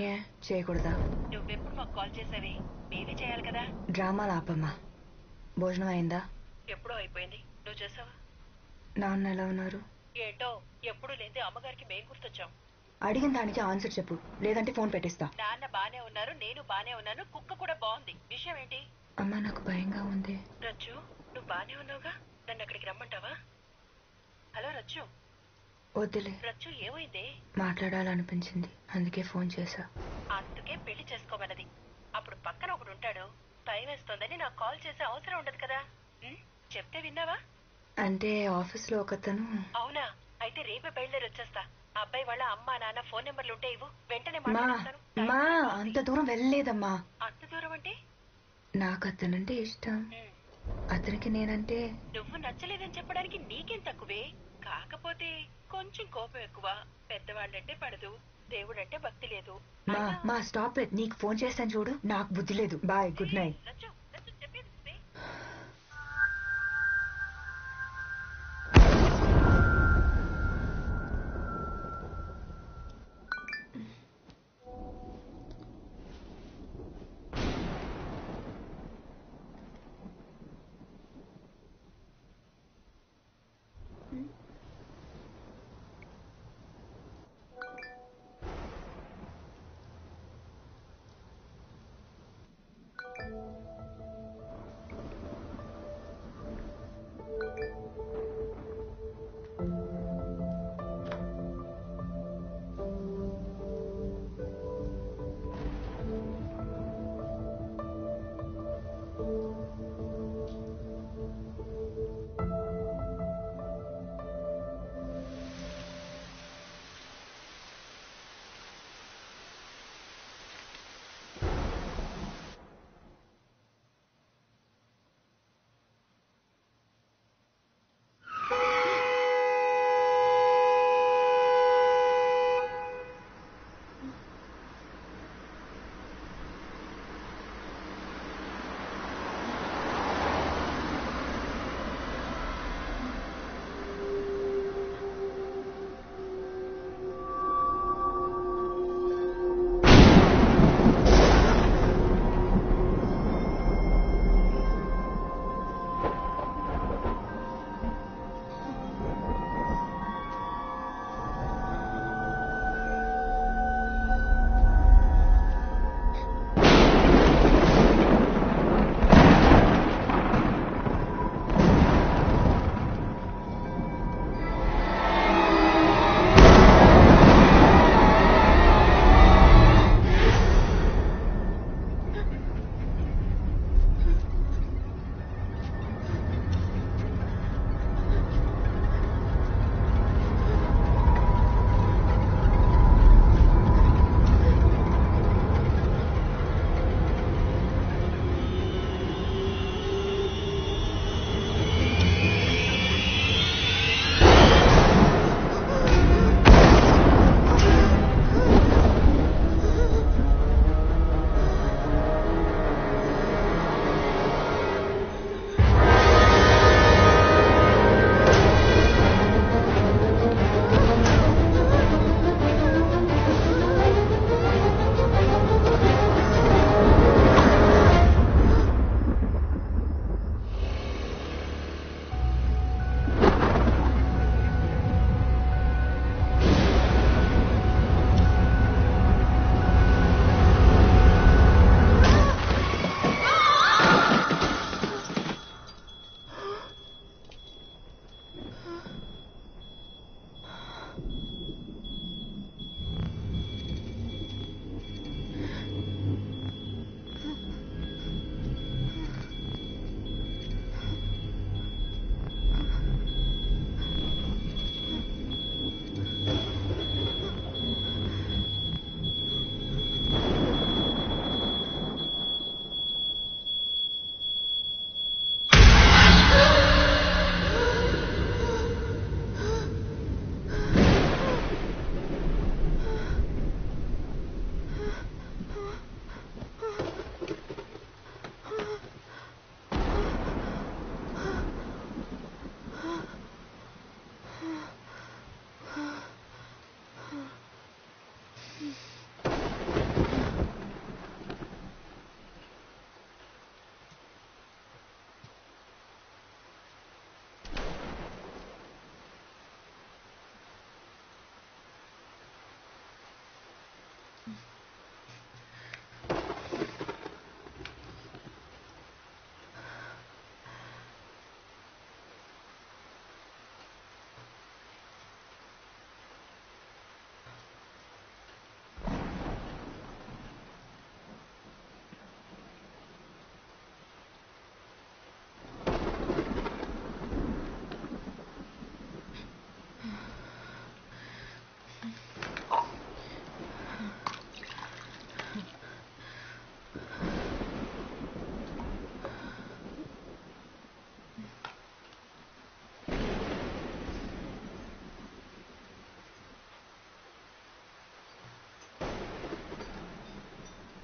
ఏ? చేయకూడదా? నువ్వెప్పుడు మాకు కాల్ చేసావి. మేమే చేయాలి కదా? డ్రామాలు ఆపమ్మా భోజనం అయిందా? ఎప్పుడో అయిపోయింది. నువ్వు చేసావా? నాన్న ఎలా ఉన్నారు? ఏంటో ఎప్పుడు లేదే అమ్మగారికి మేం గుర్తొచ్చాం. అడిగిన దానికి ఆన్సర్ చెప్పు. లేదంటే ఫోన్ పెట్టేస్తా. నాన్న బానే ఉన్నారు నేను బానే ఉన్నాను కుక్క కూడా బాగుంది. విషయం ఏంటి? అమ్మా నాకు భయంగా ఉంది. రచ్చు నువ్వు బానే ఉన్నావుగా? నన్ను అక్కడికి రమ్మంటావా? హలో రచ్చు. వద్దులే. రచ్చు ఏమైంది? మాట్లాడాలనిపించింది. అందుకే ఫోన్ చేశా. అందుకే పెళ్ళి చేసుకోమన్నది. అప్పుడు పక్కన ఒకడు ఉంటాడు. టైం వేస్తోందని నాకు కాల్ చేసే అవసరం ఉండదు కదా. ఉం? చెప్తే విన్నావా? అంటే ఆఫీస్లో ఒకతను అవునా? అయితే రేపే బయలుదేరి వచ్చేస్తా. ఆ అబ్బాయి వాళ్ళ అమ్మా నాన్న ఫోన్ నెంబర్లు ఉంటే ఇవ్వు. వెంటనే మా అంత దూరం వెళ్ళలేదమ్మా. అంత దూరం అంటే? నాకు అతనంటే ఇష్టం. ఉం. అతనికి నేనంటే నువ్వు నచ్చలేదని చెప్పడానికి నీకేం తక్కువే? కాకపోతే కొంచెం కోపం ఎక్కువ. పెద్దవాళ్ళంటే పడదు దేవుడంటే భక్తి లేదు. మా మా స్టాప్ ఇట్ నీకు ఫోన్ చేస్తాను చూడు నాకు బుద్ధి లేదు. Bye good night.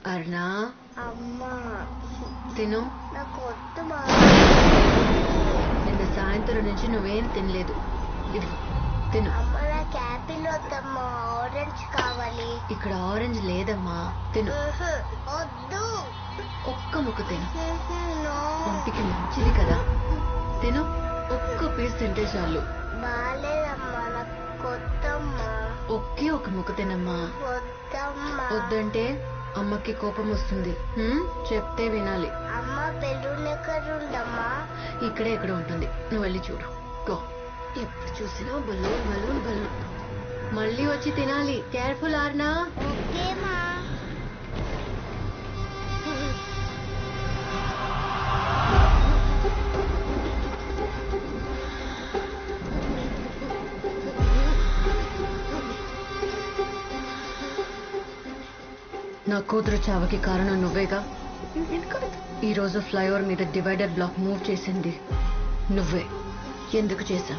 అర్నా అమ్మా. తిను. నిన్న సాయంత్రం నుంచి నువ్వేం తినలేదు. తిను. ఆరెంజ్ కావాలి. ఇక్కడ ఆరెంజ్ లేదమ్మా. తిను. వద్దు. ఒక్క ముక్క తిను. ఒంటికి మంచిది కదా. తిను. ఒక్క పీస్ తింటే చాలు. ఒకే ఒక ముక్క తినమ్మా. వద్దంటే అమ్మకి కోపం వస్తుంది. హ్మ్? చెప్తే వినాలి. అమ్మ బెలూన్ ఎక్కడ ఇక్కడే ఎక్కడ ఉంటుంది. నువ్వు వెళ్ళి చూడు. గో. ఎప్పుడు చూసినా బలూన్ బలూన్ బలూన్. మళ్ళీ వచ్చి తినాలి. కేర్ఫుల్ ఆర్నా? ఓకేమా నా కూతురు చావకి కారణం నువ్వేగా? ఈ రోజు ఫ్లైఓవర్ మీద డివైడర్ బ్లాక్ మూవ్ చేసింది నువ్వే. ఎందుకు చేశా?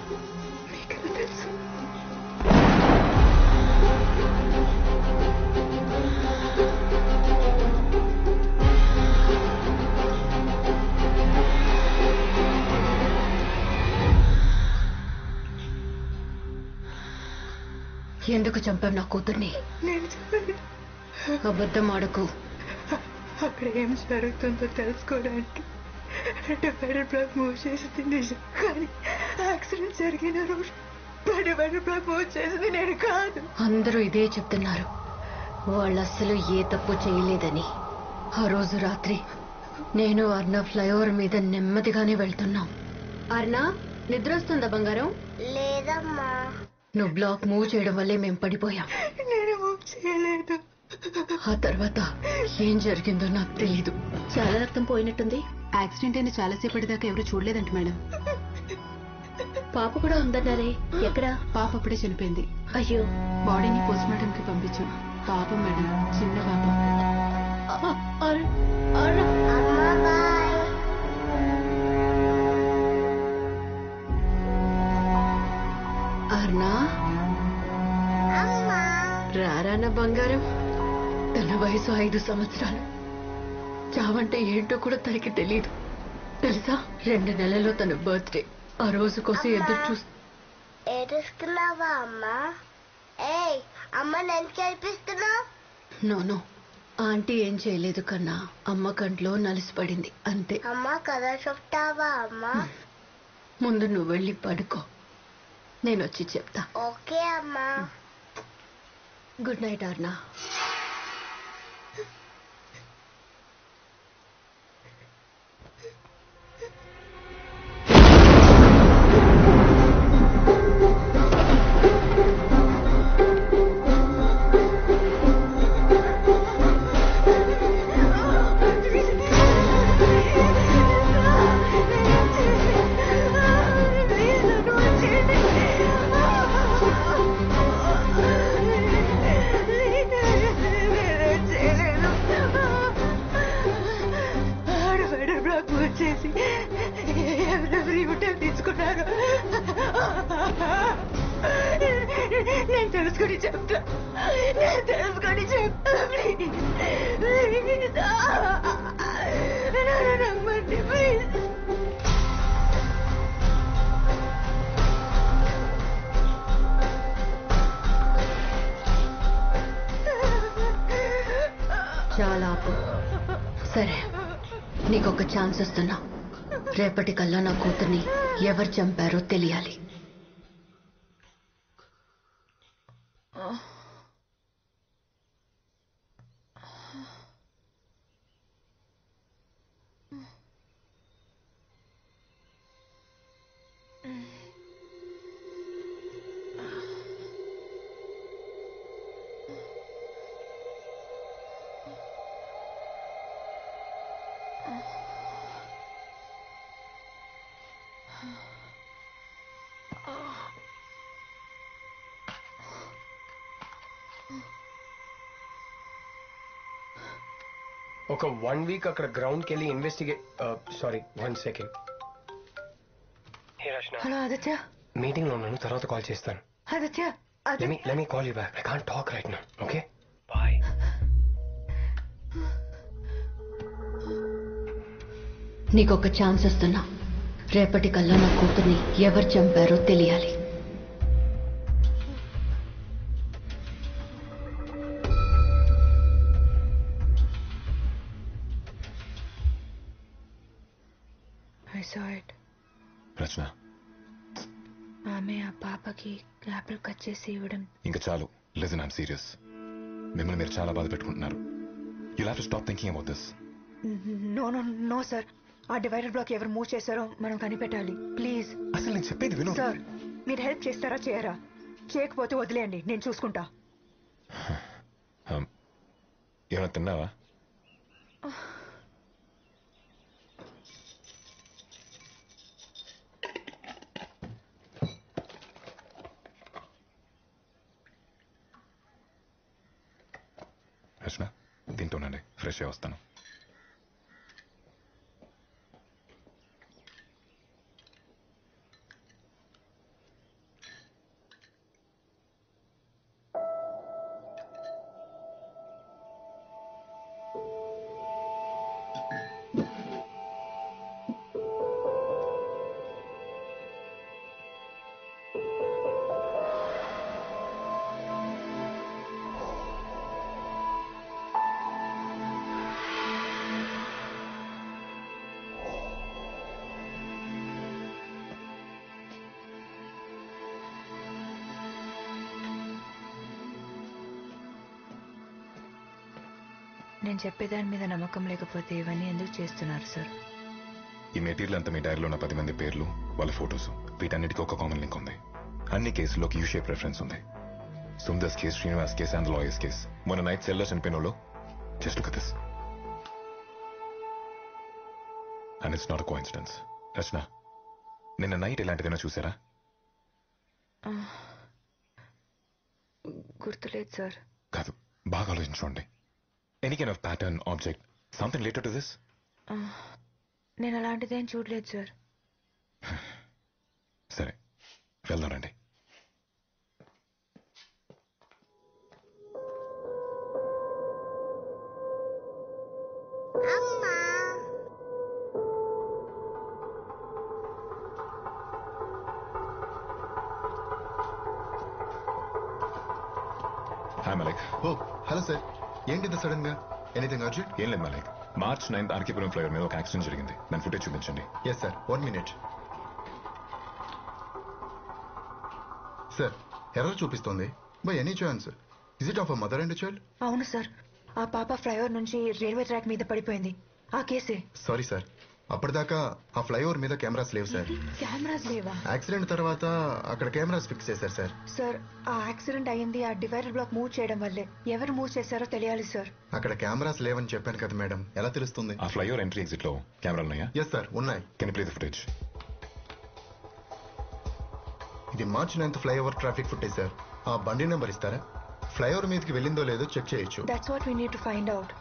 ఎందుకు చంపావు నా కూతుర్ని? నేను అబద్ధం ఆడకు. అక్కడ ఏం జరుగుతుందో తెలుసుకోవడానికి డివైడర్ బ్లాక్ మూవ్ చేసింది నిజం కానీ యాక్సిడెంట్ జరిగిన రోజు డివైడర్ బ్లాక్ మూవ్ చేసింది నేను కాదు. అందరూ ఇదే చెప్తున్నారు. వాళ్ళు అస్సలు ఏ తప్పు చేయలేదని. ఆ రోజు రాత్రి నేను అర్ణ ఫ్లైఓవర్ మీద నెమ్మదిగానే వెళ్తున్నాం. అర్ణ నిద్ర వస్తుందా బంగారం? లేదమ్మా. నువ్వు బ్లాక్ మూవ్ చేయడం వల్లే మేం పడిపోయాం. నేను మూవ్ చేయలేదు. ఆ తర్వాత ఏం జరిగిందో నాకు తెలీదు. చాలా రక్తం పోయినట్టుంది. యాక్సిడెంట్ అయిన చాలాసేపటి దాకా ఎవరు చూడలేదంట మేడం. పాప కూడా ఉందన్నారే. ఎక్కడా? పాప అప్పుడే చనిపోయింది. అయ్యో. బాడీని పోస్ట్ మార్టం కి పంపించాం. పాపం మేడం చిన్న పాప. అర్నా అమ్మా. రారాన బంగారం? తన వయసు ఐదు సంవత్సరాలు. చావంటే ఏంటో కూడా తనకి తెలియదు తెలుసా? రెండు నెలల్లో తన బర్త్డే. ఆ రోజు కోసం ఎదురు చూస్తూ ఏడుస్తున్నావా అమ్మా? ఏయ్ అమ్మ నేను ఆంటీ ఏం చేయలేదు కన్నా. అమ్మ కంట్లో నలిసిపడింది అంతే. అమ్మ కథ చెప్తావా అమ్మా? ముందు నువ్వు వెళ్ళి పడుకో. నేను వచ్చి చెప్తా. ఓకే అమ్మా. గుడ్ నైట్ అర్నా నీకొక ఛాన్స్ ఇస్తున్నా. రేపటికల్లా నా కూతుర్ని ఎవరు చంపారో తెలియాలి. ఒక వన్ వీక్ అక్కడ గ్రౌండ్కి వెళ్ళి investigate sorry one second hello Aditya మీటింగ్లో ఉన్నాను తర్వాత కాల్ చేస్తాను Aditya let me let me call you back. I can't talk right now. Okay? Bye. నీకొక ఛాన్స్ ఇస్తున్నా రేపటికల్లా నా కూతుర్ని ఎవరు చంపారో తెలియాలి ఇవ్వడం ఇంకా చాలు. లిజన్ ఐమ్ సీరియస్ మిమ్మల్ని మీరు చాలా బాధ పెట్టుకుంటున్నారు. You have to stop thinking about this no no no sir ఆ డివైడర్ బ్లాక్ ఎవరు మూవ్ చేశారో మనం కనిపెట్టాలి. ప్లీజ్ అసలు నేను చెప్పేది విను. సార్ మీరు హెల్ప్ చేస్తారా చేయరా? చేయకపోతే వదిలేయండి. నేను చూసుకుంటా. ఏమైనా తిన్నావా రచన తింటూనండి ఫ్రెష్ వస్తాను. నేను చెప్పేదాని మీద నమ్మకం లేకపోతే ఇవన్నీ ఎందుకు చేస్తున్నారు సార్? ఈ మెటీరియల్ అంతా మీ డైరీలో ఉన్న పది మంది పేర్లు వాళ్ళ ఫోటోస్ వీటన్నిటికీ ఒక కామన్ లింక్ ఉంది. అన్ని కేసుల్లోకి యూ షేప్ రెఫరెన్స్ ఉంది. Sundar's case Srinivas case and lawyers case. మొన్న నైట్ సెల్లో చనిపోయిన వాళ్ళు just look this. And it's not coincidence Rachana నిన్న నైట్ ఇలాంటిదైనా చూసారా? గుర్తులేదు సార్. కాదు బాగా ఆలోచించుకోండి any kind of pattern object something related to this నేను అలాంటిదేం చూడలేదు సార్ సరే వెళ్దాం రండి. ఏం లేదు Malik March ninth Arkipuram flyover మీద ఒక యాక్సిడెంట్ జరిగింది. దాని ఫుటేజ్ చూపించండి. Yes sir one minute sir error చూపిస్తోంది. By any chance is it of a mother and child అవును సార్ ఆ పాప ఫ్లైఓవర్ నుంచి రైల్వే ట్రాక్ మీద పడిపోయింది. ఆ కేసే. సారీ సార్ అప్పటిదాకా ఆ ఫ్లైఓవర్ మీద కెమెరాస్ లేవు సార్. కెమెరాస్ లేవా? యాక్సిడెంట్ తర్వాత అక్కడ కెమెరాస్ ఫిక్స్ చేశారు సార్. సార్ ఆ యాక్సిడెంట్ అయింది ఆ డివైడర్ బ్లాక్ మూవ్ చేయడం వల్లే. ఎవరు మూవ్ చేశారో తెలియాలి సార్. అక్కడ కెమెరాస్ లేవని చెప్పాను కదా మేడం. ఎలా తెలుస్తుంది? ఆ ఫ్లైఓవర్ ఎంట్రీ ఎగ్జిట్లో కెమెరాలు ఉన్నాయా? ఎస్ సార్ ఉన్నాయి. కెన్ ప్లే ద ఫుటేజ్ ఇది March ninth flyover traffic footage sir ఆ బండి నెంబర్ ఇస్తారా? ఫ్లైఓవర్ మీదకి వెళ్ళిందో లేదో చెక్ చేయొచ్చు. That's what we need to find out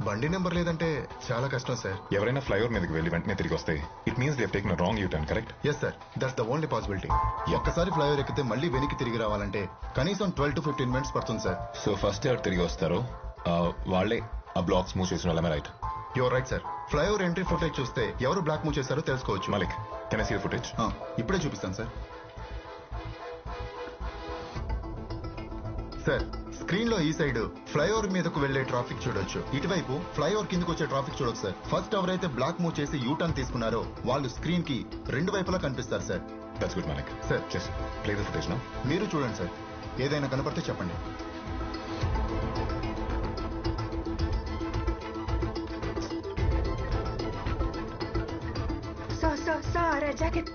బండి నెంబర్ లేదంటే చాలా కష్టం సార్. ఎవరైనా ఫ్లైఓవర్ మీదకి వెళ్ళి వెంటనే తిరిగి వస్తే it means they take wrong you turn correct yes sir that's the only possibility ఒక్కసారి ఫ్లైఓవర్ ఎక్కితే మళ్ళీ వెనక్కి తిరిగి రావాలంటే కనీసం ట్వెల్వ్ టు ఫిఫ్టీన్ మినిట్స్ పడుతుంది సార్ సో ఫస్ట్ ఎవరు తిరిగి వస్తారో. ఆ, వాళ్ళే ఆ బ్లాక్స్ మూవ్ చేసిన వాళ్ళమే right your right sir flyover entry footage చూస్తే ఎవరు బ్లాక్ మూవ్ చేశారో తెలుసుకోవచ్చు. మలిక్ కెన్ సీ ఫుటేజ్ ఆ, ఇప్పుడే చూపిస్తాను సార్ సార్ స్క్రీన్లో ఈ సైడ్ ఫ్లైఓవర్ మీదకు వెళ్ళే ట్రాఫిక్ చూడొచ్చు. ఇటువైపు ఫ్లైఓవర్ కిందకు వచ్చే ట్రాఫిక్ చూడొచ్చు సార్. ఫస్ట్ ఎవరైతే బ్లాక్ మూవ్ చేసి యూ టర్న్ తీసుకున్నారో వాళ్ళు స్క్రీన్కి రెండు వైపులా కనిపిస్తారు sir. That's good play the footage నా మీరు చూడండి సార్. ఏదైనా కనపడితే చెప్పండి. సార్ సార్ సార్ జాకెట్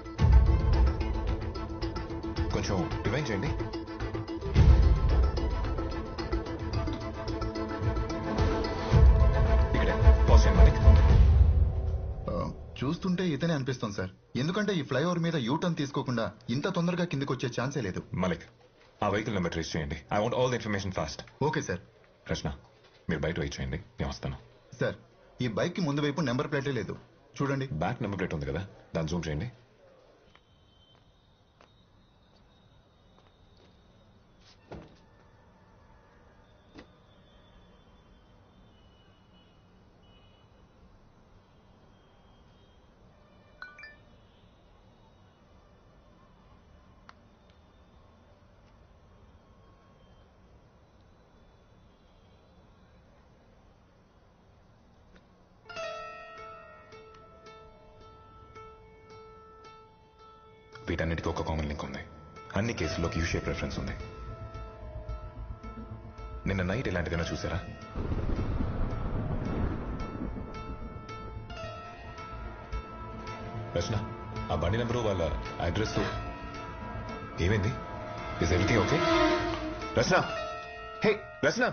కొంచెం రివైన్ చేయండి. చూస్తుంటే ఇతనే అనిపిస్తుంది సార్. ఎందుకంటే ఈ ఫ్లైఓవర్ మీద యూ టర్న్ తీసుకోకుండా ఇంత తొందరగా కిందకు వచ్చే ఛాన్సే లేదు. మలిక్ ఆ వెహికల్ నెంబర్ ట్రేస్ చేయండి. I want all the information fast okay sir. Rachana మీరు బయట వెయిట్ చేయండి. నేను వస్తాను. సార్ ఈ బైక్కి ముందు వైపు నెంబర్ ప్లేటే లేదు. చూడండి. బ్యాక్ నెంబర్ ప్లేట్ ఉంది కదా దాన్ని జూమ్ చేయండి. వీటన్నిటికీ ఒక కామన్ లింక్ ఉంది. అన్ని కేసుల్లోకి యూ షేప్ రెఫరెన్స్ ఉంది. నిన్న నైట్ ఇలాంటిదైనా చూసారా? రచన ఆ బండి నెంబరు వాళ్ళ అడ్రస్ ఏమైంది? Is everything okay Rachana hey Rachana